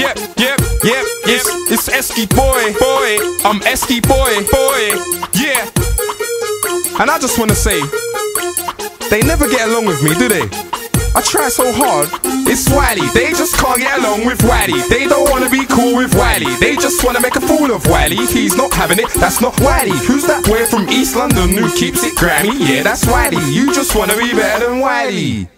Yep, yep, yep. It's it's Eskiboy, boy. I'm Eskiboy, boy. Yeah. And I just wanna say, they never get along with me, do they? I try so hard. It's Wiley. They just can't get along with Wiley. They don't wanna be cool with Wiley. They just wanna make a fool of Wiley. He's not having it. That's not Wiley. Who's that boy from East London who keeps it Grammy? Yeah, that's Wiley. You just wanna be better than Wiley.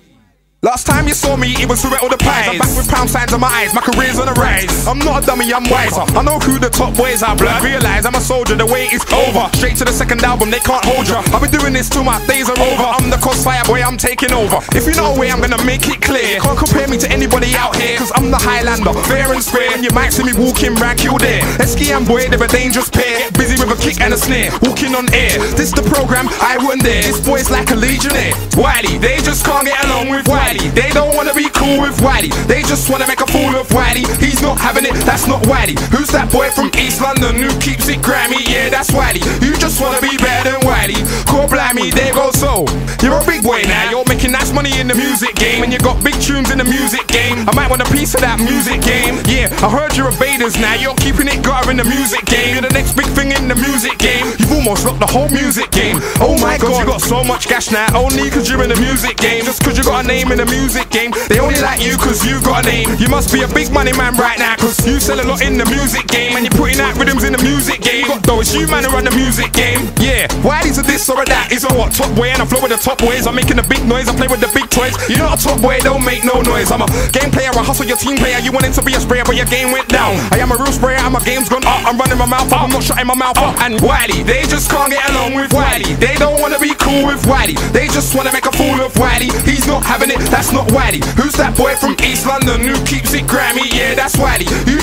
Last time you saw me, it was through all the pies. I'm back with pound signs on my eyes, my career's on the rise. I'm not a dummy, I'm wiser. I know who the top boys are, blood. Realize I'm a soldier, the wait is over. Straight to the second album, they can't hold ya. I've been doing this till my days are over. I'm the crossfire boy, I'm taking over. If you know a way, I'm gonna make it clear. Can't compare me to anybody out here, cause I'm the Highlander, fair and square. And you might see me walking round Kildare. Esky and boy, they're a dangerous pair. Busy with a kick and a snare, walking on air. This the program, I wouldn't dare. This boy's like a legionnaire. Wiley, they just can't get along with Wiley. They don't wanna be cool with Wiley. They just wanna make a fool of Wiley. He's not having it, that's not Wiley. Who's that boy from East London who keeps it Grammy? Yeah, that's Wiley. You just wanna be better than Wiley. Call blimey, there goes so. You're a big boy now, you're making nice money in the music game, and you got big tunes in the music game. I might want a piece of that music game. Yeah, I heard you're invaders now, you're keeping it gutter in the music game. You're the next big thing in the music game. You've almost locked the whole music game. Oh my god, you got so much cash now, only cause you're in the music game. Just cause you got a name in the music game. They only like you cause you got a name. You must be a big money man right now cause you sell a lot in the music game. And you're putting out rhythms in the music game. Got though, it's you man who run the music game. Yeah, Wiley's a this or that. He's a what? Top boy and I flow with the top boys. I'm making a big noise, I play with the big toys. You're not a top boy, don't make no noise. I'm a game player, I hustle your team player. You wanted to be a sprayer, but your game went down. I am a real sprayer and my game's gone up. I'm running my mouth up, I'm not shutting my mouth up. And Wiley, they just can't get along with Wiley. They don't wanna be cool with Wiley. They just wanna make a fool of Wiley. He's not having it, that's not Wiley. Who's that boy from East London who keeps it Grammy? Yeah, that's Wiley. You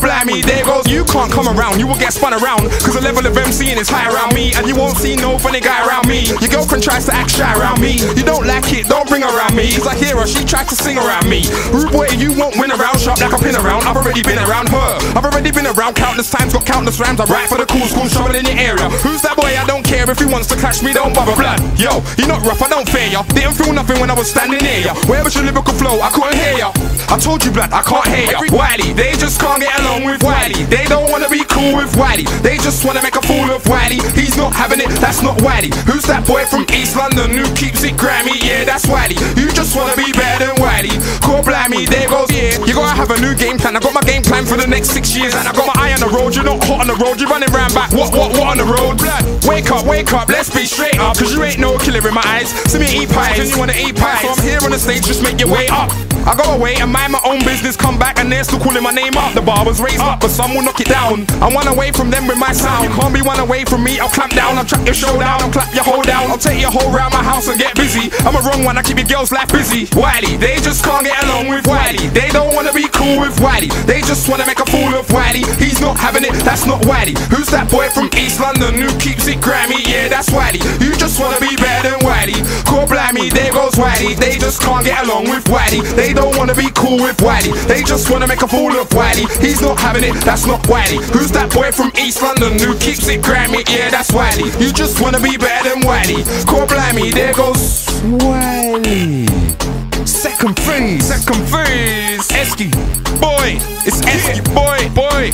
Wiley. Call blimey, there goes. You can't come around, you will get spun around. Cause the level of MCing is high around me. And you won't see no funny guy around me. Your girlfriend tries to act shy around me. You don't like it, don't bring around me. Cause I hear her, she tried to sing around me. Rude boy, you won't win around, sharp like a pin around. I've already been around her. I've already been around countless times, got countless rhymes. I write for the cool school, trouble in your area. Who's that boy? I don't care if he wants to clash me, don't bother blood. Yo, you're not rough, I don't fear ya. Didn't feel nothing when I was standing near ya. Where was your lyrical flow? I couldn't hear ya. I told you, blood, I can't hear ya. Wiley, they just can't get along with Wiley. They don't wanna be cool with Wiley. They just wanna make a fool of Wiley. He's not having it, that's not Wiley. Who's that boy from East London who keeps it Grammy? Yeah, that's Wiley. You just wanna be Wiley. Call blimey, there goes yeah. You gotta have a new game plan. I got my game plan for the next six years, and I got my eye on the road. You're not hot on the road, you're running round back. What, what, what on the road? Wake up, wake up, let's be straight up. Cause you ain't no killer in my eyes. See me eat pies, and you wanna eat pies. So I'm here on the stage, just make your way up. I go away and mind my own business, come back and they're still calling my name up. The bar was raised up, but some will knock it down. I'm one away from them with my sound. You can't be one away from me, I'll clamp down, I'll track your show down, I'll clap your whole down. Take your whole round my house and get busy. I'm a wrong one, I keep your girls' life busy. Wiley, they just can't get along with Wiley. They don't wanna be cool with Wiley. They just wanna make a fool of Wiley. He's not having it, that's not Wiley. Who's that boy from East London who keeps it Grammy? Yeah, that's Wiley. You just wanna be better than Wiley. Call blimey, there goes Whitey. They just can't get along with Whitey. They don't wanna be cool with Whitey. They just wanna make a fool of Whitey. He's not having it, that's not Whitey. Who's that boy from East London who keeps it Grammy? Yeah, that's Whitey. You just wanna be better than Whitey. Call blimey, there goes Whitey. Second freeze, second freeze. Esky, boy, it's Esky, boy, boy.